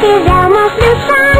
Tivemos no chão